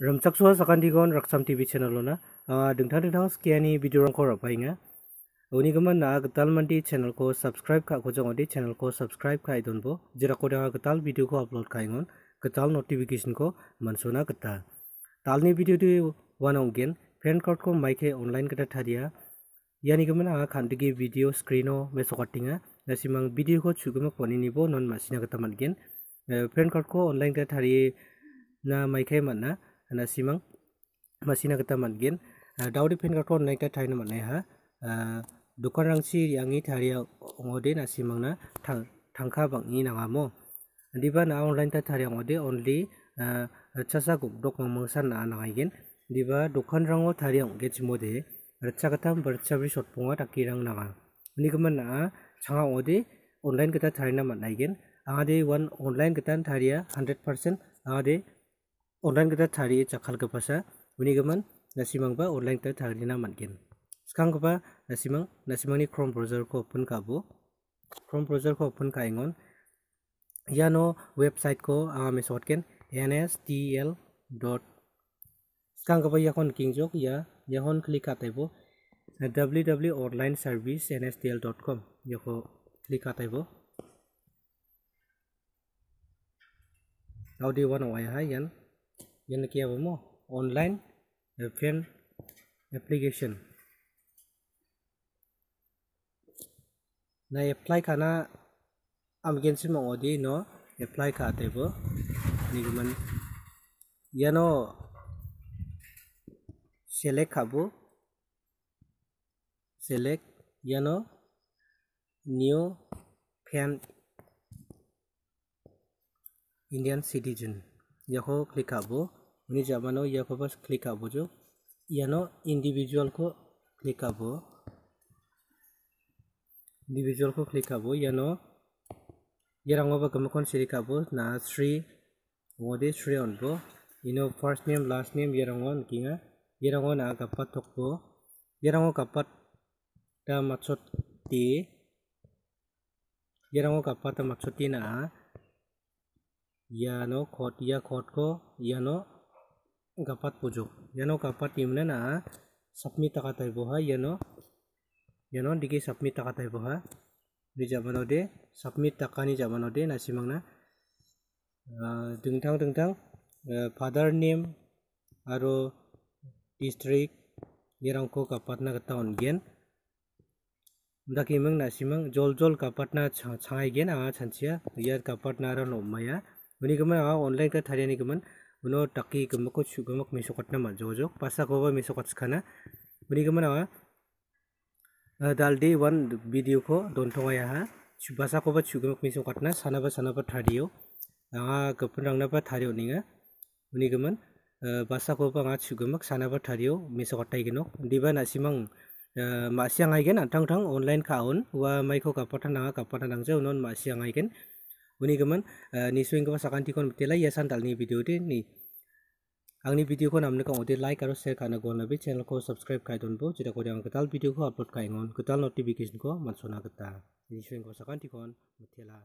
रमचाकसुआ सकानीगन रक्षाम TV चेनेलो ना स्कियानी video रंग रफाइना उन्हींगमन गतालमानी चेनेल को सब्सक्राइब खाखी चेनेल को सब्सक्राइब खा दोनबो जेरा को गताल भिडियो को अपलोड खाएंगन गताल नोटिफिकेशन को मनसुना गता ताल video one again friend card को माइके ऑनलाइन गटा थारिया यानीगमन आ खानी भिडियो स्क्रीनो मेसोकाटिंगा नसीम भिडियो को छुगमक पानी नन मासीना गता मानगेन कार्ड को ऑनलाइन मानना na simang masina kata man gen, dawri pen ka kon nai ta thaina manai ha dukan rang si yangi tariya ongode na simang na tangka bangi nanga mo diba na online ta tariya ongode only chasa gup dok mangsan na nanga igen diba dukan rango tariya ongge chimode rachakatam barchabri shotpunga takirang nanga nigaman na changa ongode online kata tari na manai igen Ade one online katan tharia 100% angade online के थारी चखल के पैसा विनीगमन नसीमंग बा online के थारी ना मानगिन स्कांग बा नसीमंग नसीमंग ने क्रोम को ओपन काबो क्रोम ब्राउज़र को ओपन काइंगन यानो वेबसाइट को आ मे शॉर्टकन N S T L dot स्कांग बा याखोन किंग जोक या याहोन click काताइबो W W online service N S T L dot com याखो click काताइबो Audio one away, hi, yeah. यानी क्या भनौँ अनलाइन फ्रेन्ड एप्लिकेसन ना एप्लाई खाना am gensi mang odi no? Apply ka tebo nigman yano select khabu select. Yano new fan indian citizen. यहो click हाबी जमानो यहो बस क्लिक हाबजो यानो इंडिविजुअल को क्लिक हाब इंडिविजुअल को क्लिक हाब यानो यारंगा गम सिरी खाब ना श्री वे श्री अनब इनो फ़र्स्ट नेम लास्ट नेम यारंगो निका यारंगो ना गप्पा टकब यारंगो गप्पा माचती यारंगो गप्पा माचती ना यानो खट, या खट को यानो गपात पुजो। यानो गपात इमने ना सबमिट टाका थाइबो हा यानो यानो दिगे सबमिट टाका थाइबो हा। रिजामनो दे सबमिट टाका नि जामनो दे ना सिमंग ना दिंथां दिंथां फादर नेम, आरो डिस्ट्रिक्ट निरांग को गपातना गता ओनगेन दकिमंग ना सिमंग जोल जोल गपातना छाय गेन, आ छनछिया यार गपातना रो नोमया uni kama a online ka thari ni kaman uno taki kama ko chu kama mi sokat na ma jo jo mình ko cắt mi sokat khana uni kama na dal day one video ko don thonga vậy ha basa ko ba chu kama mi sokat na sana ba sana ba thariyo anga kapun rang na ba thariyo ninga uni kaman basa ko ba nga chu kama sana ba thariyo mi sokat tai gino diba na simang ma siang ai gen antang thang online ka on wa mai ko ka pathan na ka pathan dang je unon ma siang ai cái. Unikaman, eh, nih swing kama ya sakanti kon tela yasan tal ni video de ni. Ang ni video ko namne kamu odil like aro share kana gona nabi channel ko subscribe kai don bo jira kodi ang video ko upload kai ngon notifikasi notification ko mansona ketal. nih swing kama sakanti kon tela.